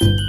you.